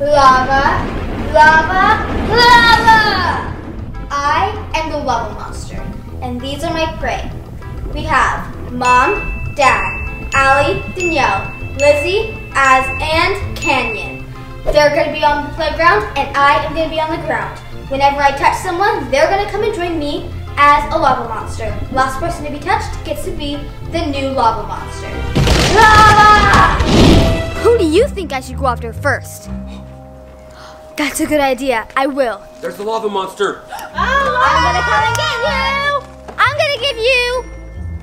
Lava, lava, lava! I am the lava monster, and these are my prey. We have Mom, Dad, Allie, Danielle, Lizzie, Az, and Canyon. They're gonna be on the playground, and I am gonna be on the ground. Whenever I touch someone, they're gonna come and join me as a lava monster. Last person to be touched gets to be the new lava monster. Lava! Who do you think I should go after first? That's a good idea. I will. There's the lava monster. I'm gonna come and get you. I'm gonna give you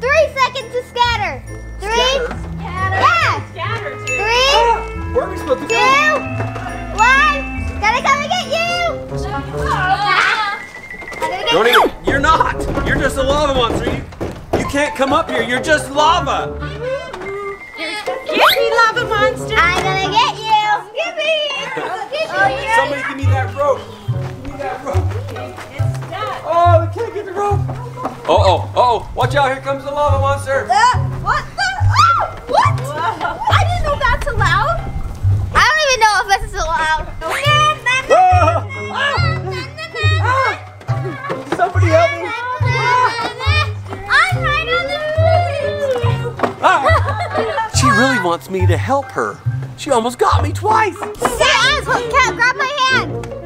three seconds to scatter. Three. Yeah. Three, Ah, where are we supposed to two, go? one. Gonna come and get you. I'm get Don't you. even, you're not. You're just a lava monster. You, you can't come up here. You're just lava. Oh. Out. Here comes the lava monster. Uh, what? the- ah, what? I didn't know that's allowed. I don't even know if this is allowed. Somebody help me. I'm right on the Ah. She really wants me to help her. She almost got me twice. Say, asshole cat, grab my hand.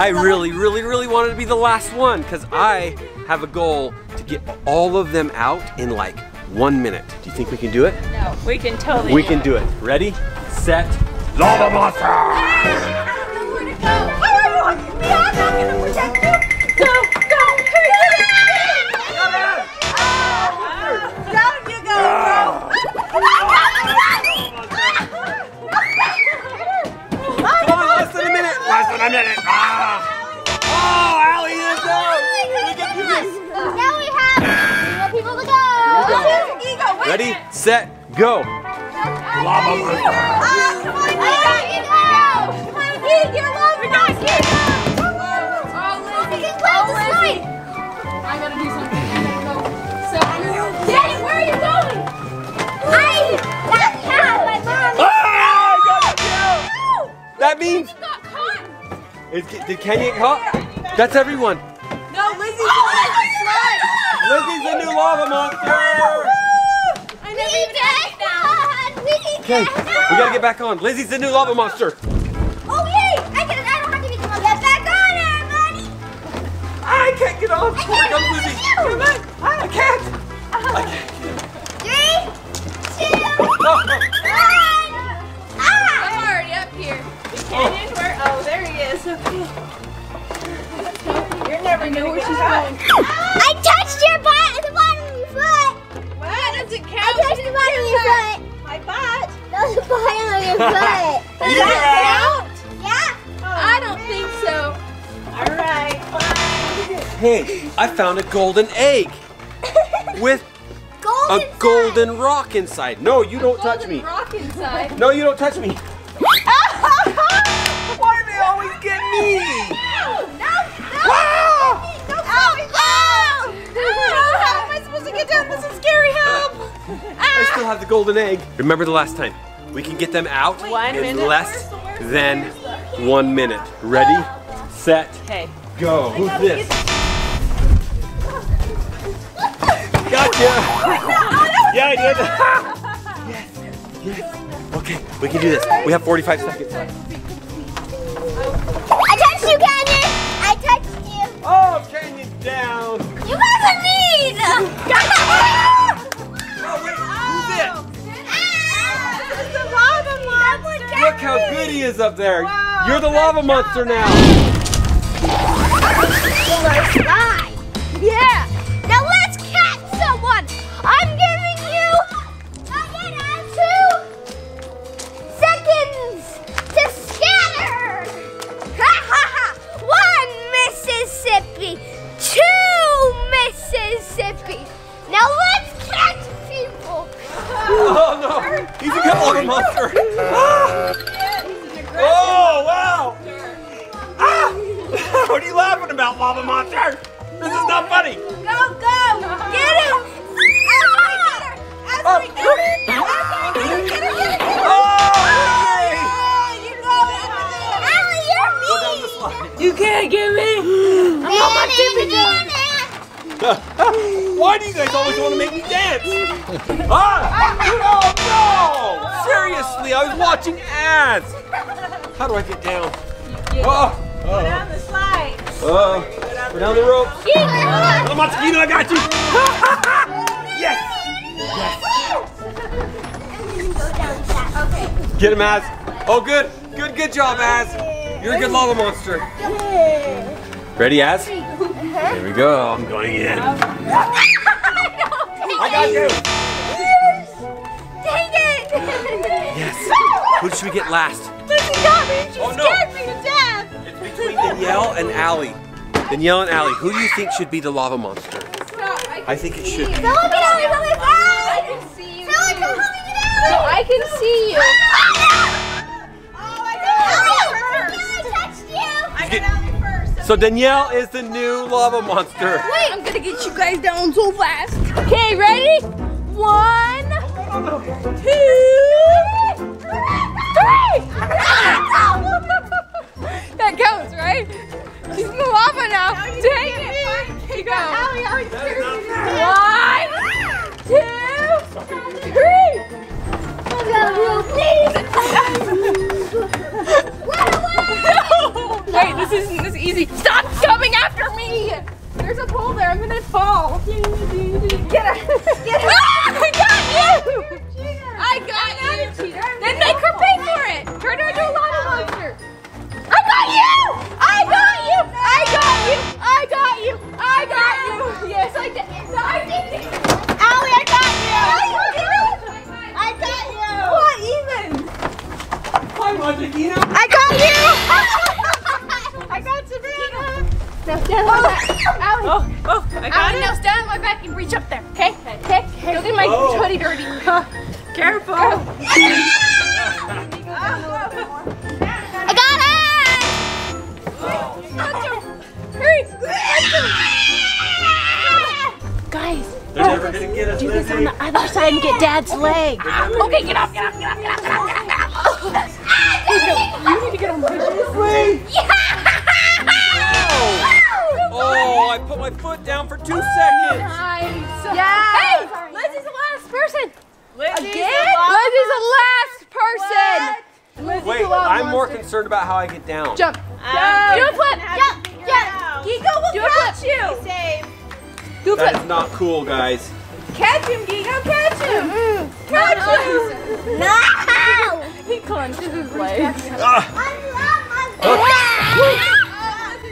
I really, really, really wanted to be the last one because I have a goal to get all of them out in like one minute. Do you think we can do it? No, we can totally. We can do it. Ready, set, lava monster! Where to go? Oh, yeah, I'm not gonna protect you. Minute. Ah. Oh, Allie is out. We can do this. Now we have more people to go. go. Ready, set, go. Lava monster. Ah, come on, I got you, girl. Come on, Eve, you're alone. We're not here. We can climb the slide. I gotta do something. I gotta go. So I'm gonna Daddy, where are you going? I got cat, my mom. Ah, I got it. That means. Got caught. Is, did Kenny get caught? That's everyone. No, Lizzie's on oh the slide. Lizzie's the new lava monster. I We never even get on. We can Okay, we gotta get back on. Lizzie's the new lava monster. Oh, yay! I can. I don't have to be the one. Get back on, everybody. I can't get off. Here comes Lizzie. Come on. I can't. I can't. Three, two, oh, oh. He is. Okay. You're never gonna get caught. I touched your butt at the bottom of your foot. What? That Doesn't count. I touched the bottom of your foot. My butt. That was the bottom of your foot. You did it. Out. Yeah. Oh, I don't think so. All right. Fine. Hey, I found a golden egg with Golden. a golden rock inside. No, you don't touch Golden me. rock inside. No, you don't touch me. Still have the golden egg. Remember the last time? We can get them out One in minute. less Where's the- where's the- than one minute. Ready, set, Okay. go. Who's gotta this? get- Gotcha. Yeah, I did. yes, yes. Okay, we can do this. We have 45 seconds left. I touched you, Canyon. I touched you. Oh, Canyon's down. You guys are mean. Look how good he is up there. Whoa, You're the lava job, monster now. Yeah. Now let's catch someone. I'm giving you two seconds to scatter. Ha ha ha. One Mississippi. Two Mississippi. Now let's catch people. Oh, no. He's a good lava monster. This is not funny. Go, go! Get him! Ashley, get her! Ashley, get her! Ashley, get her, get her, get her! Oh! You go, Ashley, you're Go down the slide. You can't get me! I'm on my tippy toes! Why do you guys always want to make me dance? Ah! Oh no! Seriously, I was watching ads. How do I get down? Oh! Go down the slide. Oh! We're down the rope. Little mosquito, I got you. yes! Yes. Get him, Az. Oh, good. Good, good job, Az. You're a good lava monster. Ready, Az? Uh-huh. Here we go. I'm going in. I got you. Dang it! Yes. Who should we get last? Lizzie got me! She Oh, no. Danielle and Allie. Danielle and Allie, who do you think should be the lava monster? I think it should be. Someone get out! Someone get out! I can see you. Someone come help me get No! I can see you. Oh, oh I touched you! I got Allie first. So Danielle is the new lava monster. Wait, I'm gonna get you guys down so fast. Okay, ready? One, oh, two, easy. Stop Okay? Okay? Don't get my Oh. hoodie dirty. Careful. I got it. Hurry! Guys, They're get us, do this on the other side and get Dad's leg. Okay, get up, get up, get up, get up, get up, get up, get up. You need to get on my Oh, I put my foot down for two seconds. Nice. Yeah. Hey, Lizzie's the last person. Lizzie's Again? the lava Lizzie's the last person. Lizzie's Wait, the lava I'm more monster. concerned about how I get down. Jump. Um, Do a flip. Jump, jump. Gigo will Do catch you. Be safe. Do a That flip. is not cool, guys. Catch him, Gigo. Catch him. Catch him. No! He clenches his legs. Ah,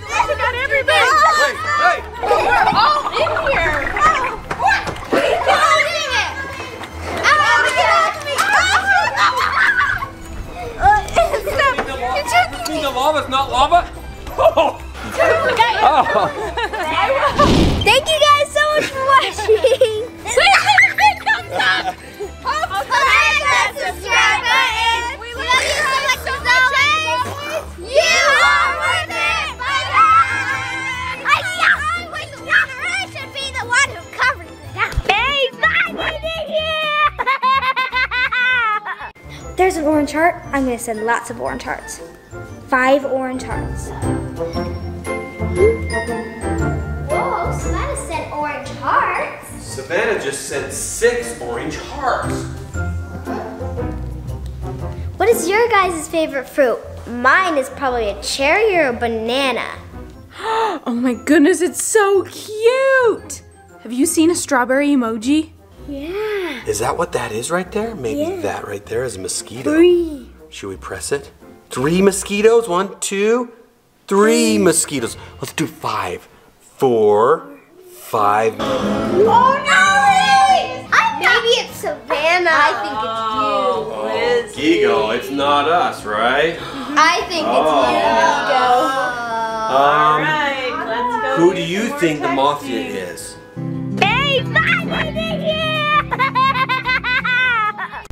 Lizzie got everybody. hey, hey. We're all in I'm going to send lots of orange hearts. Five orange hearts. Whoa, Savannah sent orange hearts. Savannah just sent six orange hearts. What is your guys' favorite fruit? Mine is probably a cherry or a banana. Oh my goodness, it's so cute. Have you seen a strawberry emoji? Yeah. Is that what that is right there? Maybe Yeah. that right there is a mosquito. Three. Should we press it? Three mosquitoes? One, two, three mosquitoes. Let's do five, four, five. Oh no! I Maybe it's Savannah. I think it's you. Gigo, it's not us, right? I think it's you. Um, Right, let's go. who do you think the mafia is? Hey, bye,